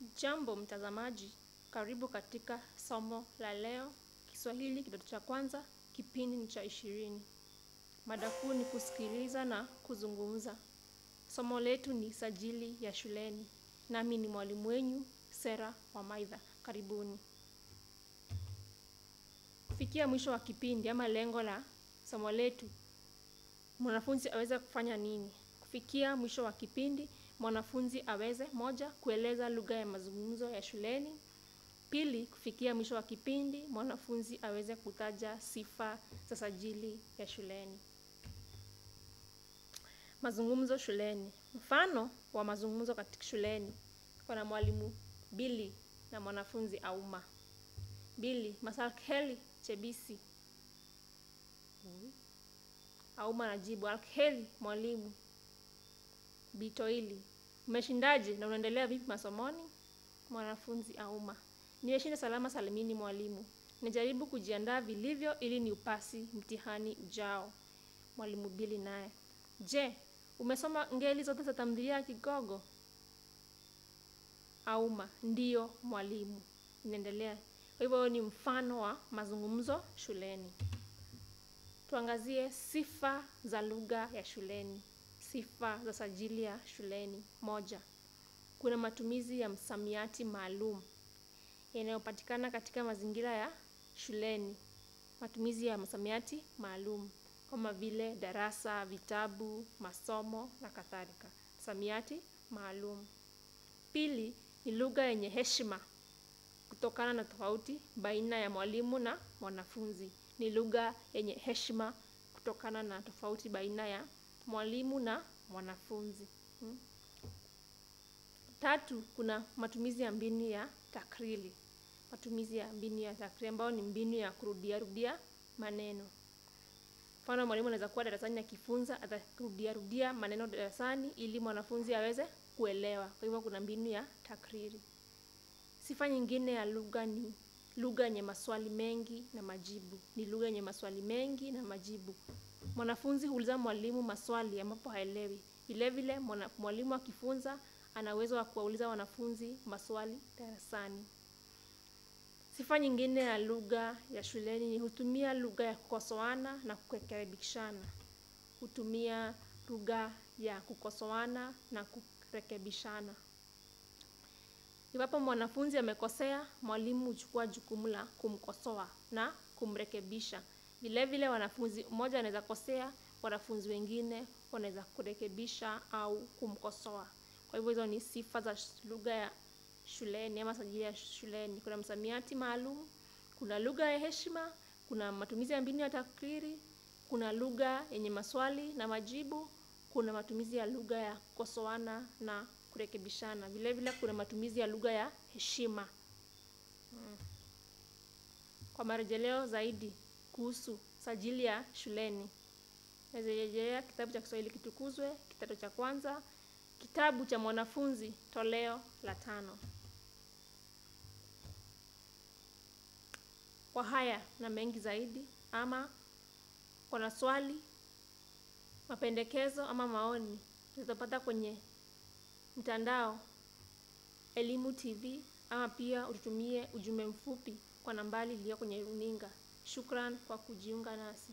Jambo mtazamaji, karibu katika somo la leo, Kiswahili kidato cha kwanza, kipindi ni cha ishirini. Mada kuu ni kusikiliza na kuzungumza. Somo letu ni sajili ya shuleni. Nami ni mwalimu wenyu, Sera wa maidha Karibuni. Kufikia mwisho wa kipindi ama lengo la somo letu, mwanafunzi aweze kufanya nini? Kufikia mwisho wa kipindi, mwanafunzi aweze moja, kueleza lugha ya mazungumzo ya shuleni. Pili, kufikia mwisho wa kipindi, mwanafunzi aweze kutaja sifa za sajili ya shuleni. Mazungumzo shuleni. Mfano wa mazungumzo katika shuleni. Kuna mwalimu Bili na mwanafunzi Auma. Bili: masalkheli Chebisi. Auma anajibu, alkheli mwalimu. Bitoili, umeshindaje na unaendelea vipi masomoni? Mwanafunzi Auma, nimeshinda salama salimini mwalimu. Najaribu kujiandaa vilivyo ili ni upasi mtihani ujao. Mwalimu Bili naye, je, umesoma ngeli zote za tamthilia ya Kigogo? Auma, ndiyo mwalimu. Inaendelea. Kwa hivyo ni mfano wa mazungumzo shuleni. Tuangazie sifa za lugha ya shuleni. Sifa za sajili ya shuleni. Moja, kuna matumizi ya msamiati maalum yanayopatikana katika mazingira ya shuleni. Matumizi ya msamiati maalum kama vile darasa, vitabu, masomo na kadhalika. Msamiati maalum. Pili, ni lugha yenye heshima kutokana na tofauti baina ya mwalimu na mwanafunzi. Ni lugha yenye heshima kutokana na tofauti baina ya mwalimu na mwanafunzi. Hmm. Tatu, kuna matumizi ya mbinu ya takrili. Matumizi ya mbinu ya takrili ambayo ni mbinu ya kurudia rudia maneno. Mfano, mwalimu anaweza kuwa darasani akifunza, atarudia rudia maneno darasani ili mwanafunzi aweze kuelewa. Kwa hivyo kuna mbinu ya takrili Sifa nyingine ya lugha ni lugha yenye maswali mengi na majibu. Ni lugha yenye maswali mengi na majibu. Mwanafunzi huuliza mwalimu maswali ambapo haelewi. Vilevile vile mwalimu akifunza ana uwezo wa kuwauliza wanafunzi maswali darasani. Sifa nyingine ya lugha ya shuleni ni hutumia lugha ya kukosoana na kurekebishana. Hutumia lugha ya kukosoana na kurekebishana. Iwapo mwanafunzi amekosea, mwalimu huchukua jukumu la kumkosoa na kumrekebisha. Vilevile vile wanafunzi mmoja anaweza kosea, wanafunzi wengine wanaweza kurekebisha au kumkosoa. Kwa hivyo hizo ni sifa za lugha ya shuleni ama sajili ya shuleni. Kuna msamiati maalum, kuna lugha ya heshima, kuna matumizi ya mbinu ya takriri, kuna lugha yenye maswali na majibu, kuna matumizi ya lugha ya kukosoana na kurekebishana. Vile vile kuna matumizi ya lugha ya heshima. Hmm. Kwa marejeleo zaidi kuhusu sajili ya shuleni, narejelea kitabu cha Kiswahili Kitukuzwe, kidato cha kwanza, kitabu cha mwanafunzi toleo la tano. Kwa haya na mengi zaidi, ama kuna swali, mapendekezo ama maoni, tutapata kwenye mtandao Elimu TV ama pia ututumie ujumbe mfupi kwa nambari iliyo kwenye runinga. Shukran kwa kujiunga nasi.